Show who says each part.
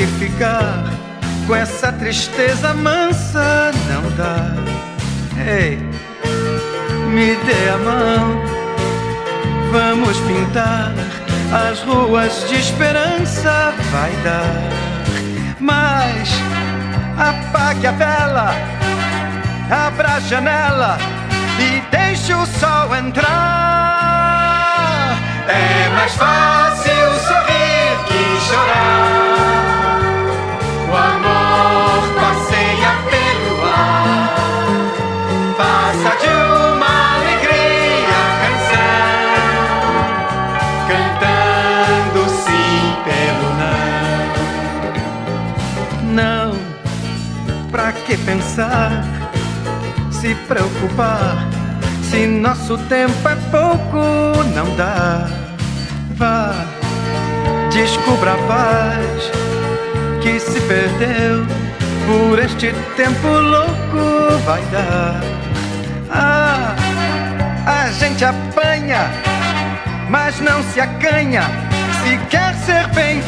Speaker 1: que ficar com essa tristeza mansa não dá. Ei, me dê a mão, vamos pintar as ruas de esperança. Vai dar, mas apague a vela, abra a janela e deixe o sol entrar. É mais fácil não. Pra que pensar? Se preocupar, se nosso tempo é pouco, não dá. Vá, descubra a paz que se perdeu por este tempo louco vai dar. Ah, a gente apanha, mas não se acanha se quer ser bem